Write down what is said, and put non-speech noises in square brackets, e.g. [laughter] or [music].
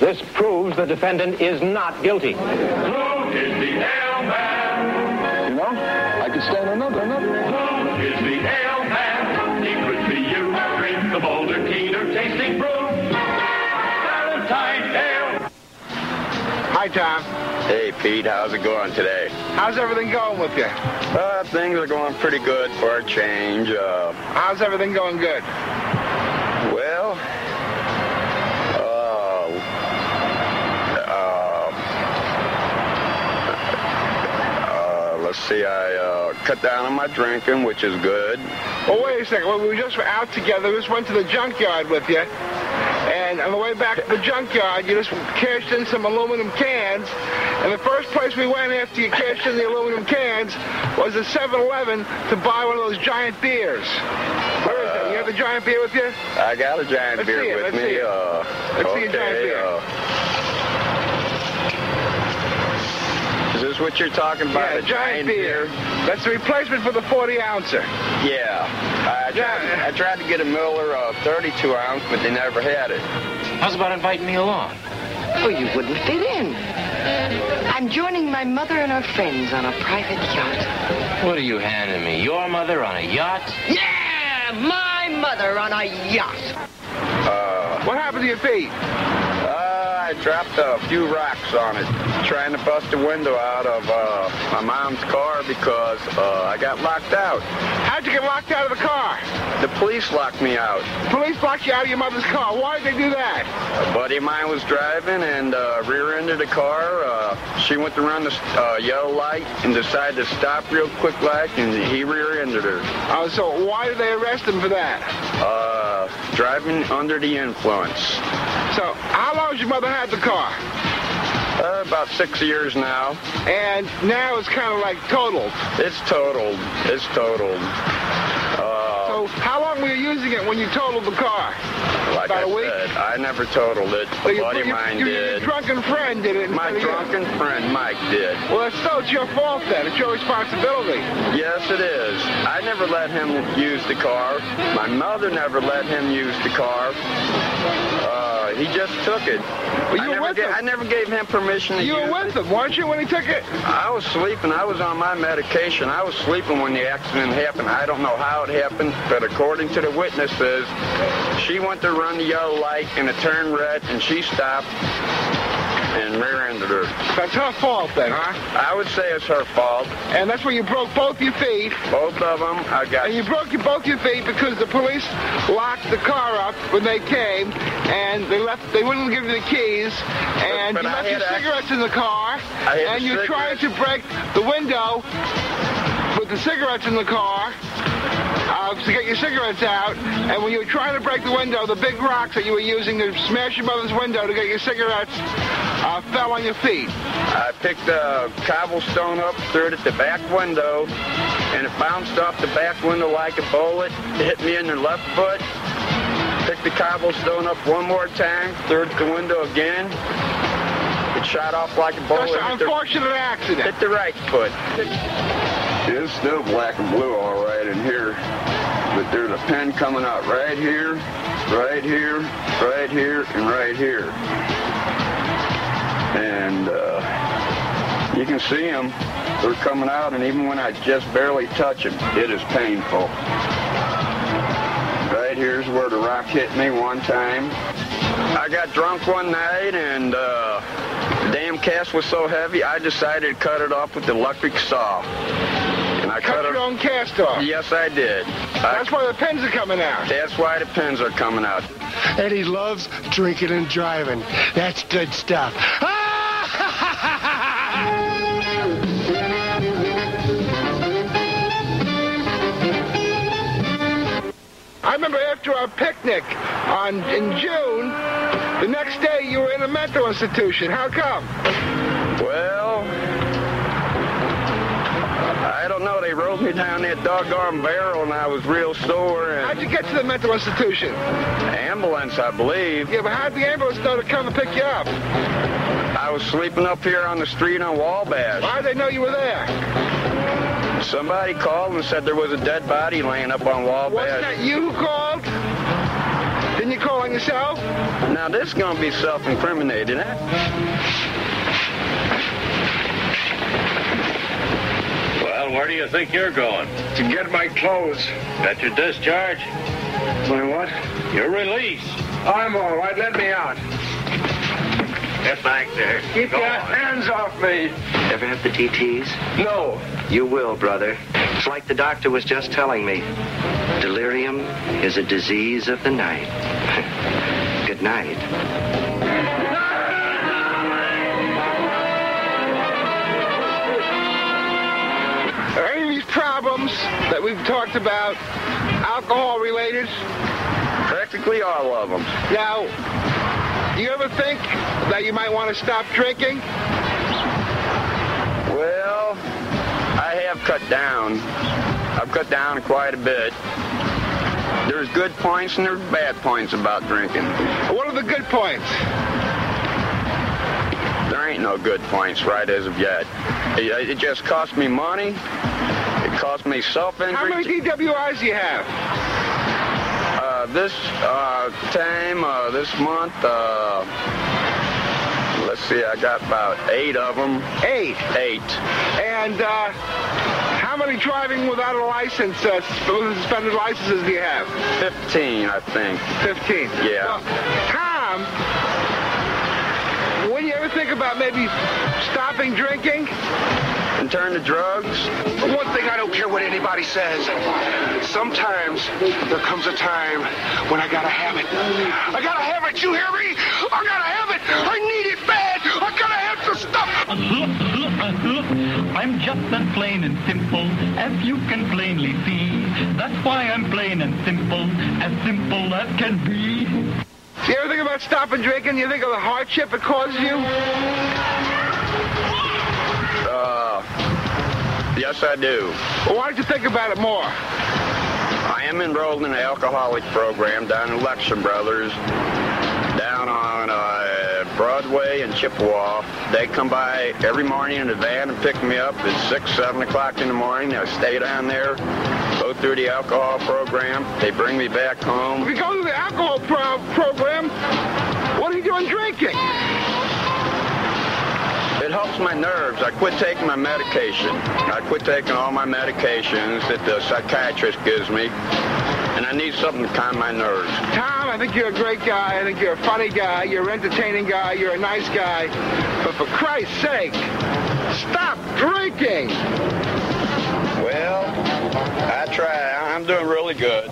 This proves the defendant is not guilty. Luke is the ale man. You know, I could stand another, another. Luke is the ale man. He could be you. Drink the bolder, keener tasting brew. Valentine Ale. Hi, Tom. Hey, Pete, how's it going today? How's everything going with you? Uh, things are going pretty good for a change. Uh, How's everything going good? well, uh, uh, uh, let's see, I uh, cut down on my drinking, which is good. Well, wait a second. Well, we just were out together. We just went to the junkyard with you. And on the way back to the junkyard, you just cashed in some aluminum cans. And the first place we went after you cashed in the aluminum cans was a 7-Eleven to buy one of those giant beers. Where is it? You have the giant beer with you? I got a giant Let's beer with let's me. see it. Uh, Let's see a giant beer. uh, is what you're talking about? yeah, a giant, beer. That's the replacement for the 40 ouncer. Yeah. I tried, Yeah. I tried to get a Miller uh, 32 ounce, but they never had it. How's about inviting me along? Oh, you wouldn't fit in. I'm joining my mother and her friends on a private yacht. What are you handing me? Your mother on a yacht? Yeah, my mother on a yacht. Uh, What happened to your feet? I dropped a few rocks on it, trying to bust a window out of uh, my mom's car because uh, I got locked out. How'd you get locked out of the car? The police locked me out. Police locked you out of your mother's car. Why did they do that? A buddy of mine was driving and uh, rear-ended the car. Uh, she went to run the uh, yellow light and decided to stop real quick like, and he rear-ended her. Oh, so why did they arrest him for that? Uh, driving under the influence. So how long has your mother had the car? Uh, about six years now. And now it's kind of like totaled. It's totaled. It's totaled. Uh, So how long were you using it when you totaled the car? like about I a week? said, I never totaled it. So A you- buddy of mine you- did. Your drunken friend did it. My instead of you. drunken friend Mike did. Well, it's still it's your fault then. It's your responsibility. Yes, it is. I never let him use the car. My mother never let him use the car. Uh, he just took it. I, you were never with him. I never gave him permission to You were with it. him, weren't you, when he took it? I was sleeping. I was on my medication. I was sleeping when the accident happened. I don't know how it happened, but according to the witnesses, she went to run the yellow light and it turned red, and she stopped and rear-ended her. That's her fault then, huh? I would say it's her fault. And that's where you broke both your feet. Both of them, I got. And you broke your, both your feet because the police locked the car up when they came, and they left. They wouldn't give you the keys, and But you left your had a- cigarettes in the car, and you tried to break the window with the cigarettes in the car. Uh, to get your cigarettes out, and when you were trying to break the window, the big rocks that you were using to smash your mother's window to get your cigarettes uh, fell on your feet. I picked a cobblestone up, threw it at the back window, and it bounced off the back window like a bullet. It hit me in the left foot. Picked the cobblestone up one more time, threw it at the window again. It shot off like a bullet. That's an hit the- unfortunate accident. Hit the right foot. It's still black and blue all right in here, but there's a pen coming out right here, right here, right here, and right here. And uh, you can see them. They're coming out, and even when I just barely touch them, it is painful. Right here's where the rock hit me one time. I got drunk one night, and uh, the damn cast was so heavy, I decided to cut it off with the electric saw. And I Cut cut your it. own cast off. Yes, I did. I- That's why the pins are coming out. that's why the pins are coming out. Eddie loves drinking and driving. That's good stuff. Our picnic on in June, the next day you were in a mental institution. How come? Well, I don't know. They rolled me down that doggone barrel, and I was real sore. How'd you get to the mental institution? ambulance, I believe. Yeah, but how'd the ambulance know to come and pick you up? I was sleeping up here on the street on Wabash. Why'd they know you were there? Somebody called and said there was a dead body laying up on Wasn't that you who called? Didn't you call on so? Now, this is going to be self-incriminating, eh? Well, where do you think you're going? To get my clothes. Got your discharge? My what? Your release. I'm all right. Let me out. Get back there. Keep Go your on. hands off me. Ever have the DTs? No. You will, brother. It's like the doctor was just telling me. Delirium is a disease of the night. [laughs] Good night. Are any of these problems that we've talked about alcohol related? Practically all of them. Now, do you ever think that you might want to stop drinking? Well, I have cut down. I've cut down quite a bit. There's good points and there's bad points about drinking. What are the good points? There ain't no good points right as of yet. It, it just cost me money. It cost me self-injury. How many. DWIs do you have? Uh, this uh, time, uh, this month, uh, let's see, I got about eight of them. Eight. Eight. And uh, how many driving without a license, uh, suspended licenses do you have? 15, I think. 15. Yeah. Well, Tom, when you ever think about maybe stopping drinking? And turn to drugs? One thing I don't care what anybody says. Sometimes there comes a time when I gotta have it. I gotta have it, you hear me? I gotta have it. I need it bad. I'm just as plain and simple as you can plainly see. That's why I'm plain and simple, as simple as can be. Do you ever think about stopping drinking? You think of the hardship it causes you? Uh, yes, I do. Well, why don't you think about it more? I am enrolled in an alcoholic program down in Alexian Brothers, down on uh, Broadway and Chippewa. They come by every morning in a van and pick me up at 6, 7 o'clock in the morning. I stay down there, go through the alcohol program. They bring me back If home. you go to the alcohol pro- program, what are you doing drinking? It helps my nerves. I quit taking my medication. I quit taking all my medications that the psychiatrist gives me, I need something to calm my nerves. Tom, I think you're a great guy. I think you're a funny guy. You're an entertaining guy. You're a nice guy. But for Christ's sake, stop drinking. Well, I try. I'm doing really good.